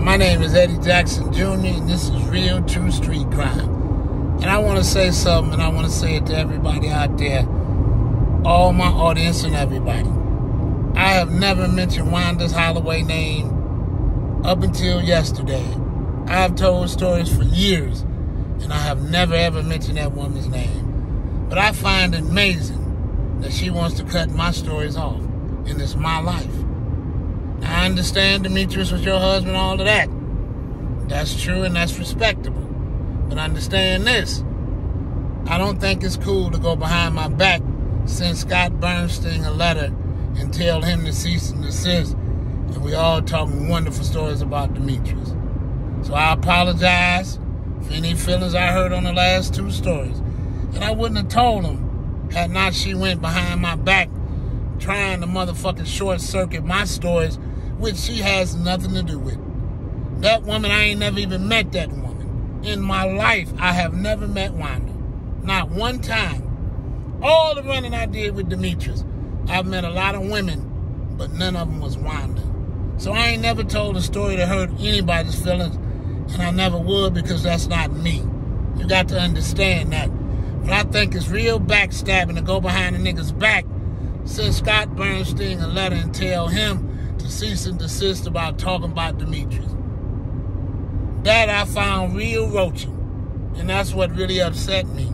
my name is Eddie Jackson Jr., and this is Real True Street Crime. And I want to say something, and I want to say it to everybody out there, all my audience and everybody. I have never mentioned Wanda's Holloway name up until yesterday. I have told stories for years, and I have never ever mentioned that woman's name. But I find it amazing that she wants to cut my stories off, and it's my life. I understand Demetrius was your husband, all of that. That's true and that's respectable. But understand this. I don't think it's cool to go behind my back, send Scott Bernstein a letter, and tell him to cease and desist. And we all talking wonderful stories about Demetrius. So I apologize for any feelings I heard on the last two stories. And I wouldn't have told him had not she went behind my back trying to motherfucking short circuit my stories, which she has nothing to do with. That woman, I ain't never even met that woman. In my life, I have never met Wanda. Not one time. All the running I did with Demetrius, I've met a lot of women, but none of them was Wanda. So I ain't never told a story to hurt anybody's feelings, and I never would because that's not me. You got to understand that. But I think it's real backstabbing to go behind a nigga's back, send Scott Bernstein a letter and tell him to cease and desist about talking about Demetrius. That I found real roaching. And that's what really upset me.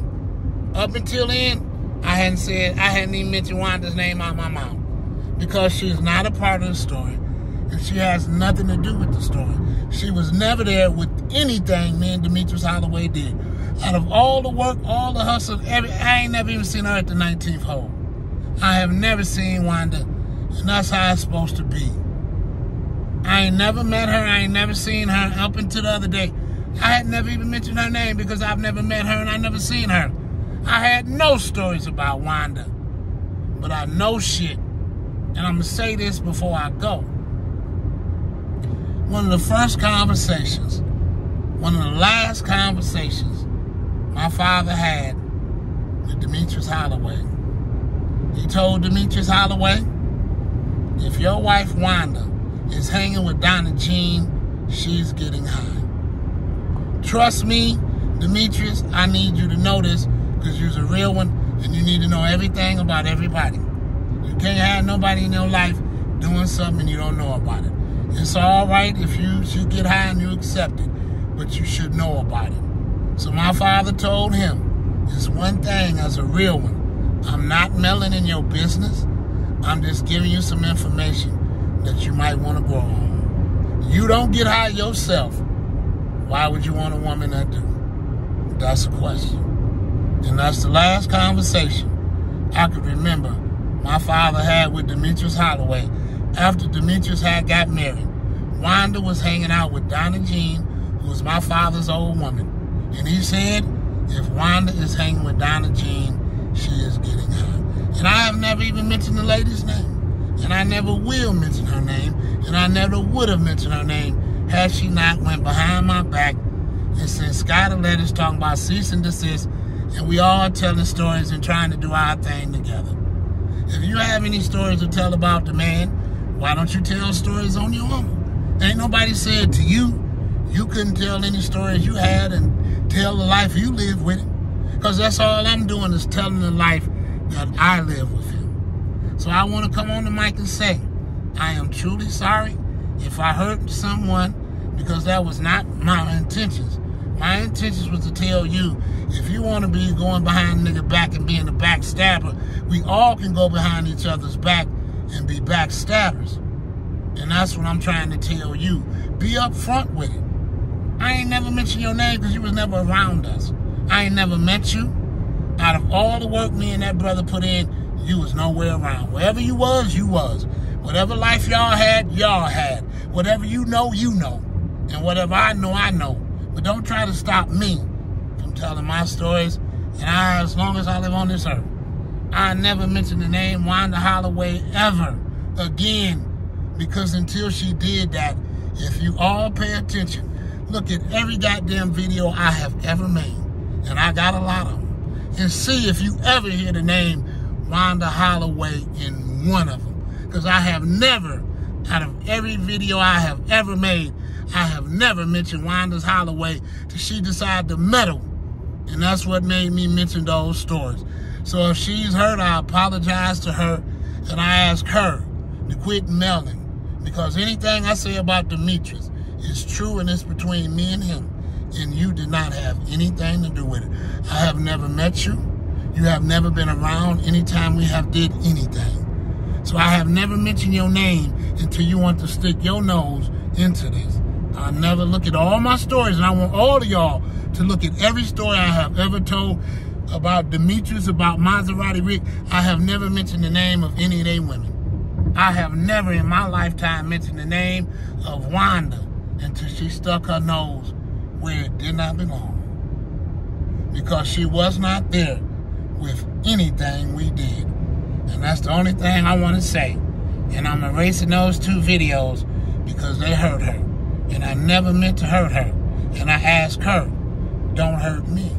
Up until then, I hadn't said, I hadn't even mentioned Wanda's name out my mouth. Because she's not a part of the story. And she has nothing to do with the story. She was never there with anything me and Demetrius Holloway did. Out of all the work, all the hustle, every, I ain't never even seen her at the 19th hole. I have never seen Wanda, and that's how it's supposed to be. I ain't never met her. I ain't never seen her up until the other day. I had never even mentioned her name because I've never met her and I never seen her. I had no stories about Wanda. But I know shit. And I'm going to say this before I go. One of the first conversations, one of the last conversations my father had with Demetrius Holloway. He told Demetrius Holloway, if your wife Wanda is hanging with Donna Jean, she's getting high. Trust me, Demetrius, I need you to know this because you're a real one and you need to know everything about everybody. You can't have nobody in your life doing something you don't know about it. It's all right if you should get high and you accept it, but you should know about it. So my father told him, it's one thing as a real one. I'm not meddling in your business. I'm just giving you some information that you might want to go on. You don't get high yourself. Why would you want a woman that do? That's a question. And that's the last conversation I could remember my father had with Demetrius Holloway after Demetrius had got married. Wanda was hanging out with Donna Jean, who was my father's old woman. And he said, if Wanda is hanging with Donna Jean, she is getting high. And I have never even mentioned the lady's name and I never will mention her name, and I never would have mentioned her name had she not went behind my back and sent Scott a letters talking about cease and desist, and we all telling stories and trying to do our thing together. If you have any stories to tell about the man, why don't you tell stories on your own? Ain't nobody said to you, you couldn't tell any stories you had and tell the life you live with him. Because that's all I'm doing is telling the life that I live with him. So I want to come on the mic and say, I am truly sorry if I hurt someone because that was not my intentions. My intentions was to tell you, if you want to be going behind nigga back and being a backstabber, we all can go behind each other's back and be backstabbers. And that's what I'm trying to tell you. Be upfront with it. I ain't never mentioned your name because you was never around us. I ain't never met you. Out of all the work me and that brother put in, you was nowhere around. Wherever you was, you was. Whatever life y'all had, y'all had. Whatever you know, you know. And whatever I know, I know. But don't try to stop me from telling my stories. And I, as long as I live on this earth, I never mention the name Wanda Holloway ever again. Because until she did that, if you all pay attention, look at every goddamn video I have ever made. And I got a lot of them. And see if you ever hear the name Wanda Holloway in one of them. Because I have never, out of every video I have ever made, I have never mentioned Wanda's Holloway till she decided to meddle. And that's what made me mention those stories. So if she's hurt, I apologize to her and I ask her to quit meddling. Because anything I say about Demetrius is true and it's between me and him. And you did not have anything to do with it. I have never met you. You have never been around anytime we have did anything. So I have never mentioned your name until you want to stick your nose into this. I never look at all my stories, and I want all of y'all to look at every story I have ever told about Demetrius, about Maserati Rick. I have never mentioned the name of any of their women. I have never in my lifetime mentioned the name of Wanda until she stuck her nose where it did not belong. Because she was not there with anything we did. And that's the only thing I want to say. And I'm erasing those two videos because they hurt her. And I never meant to hurt her. And I ask her, don't hurt me.